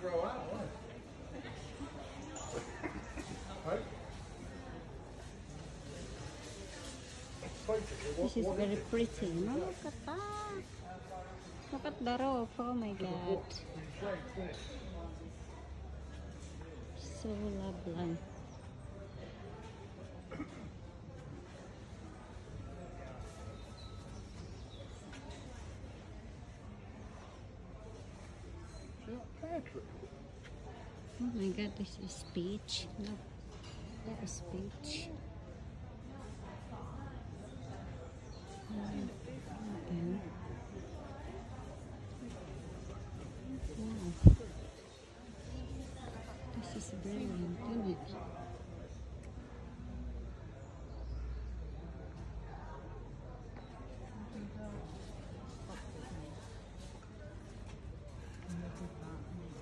grow out, won't it? Right? This is very pretty. No, look at that. Look at the rope. Oh my god. So lovely. Oh my god, this is beach. That is beach. Wow. This is brilliant, isn't it? Did not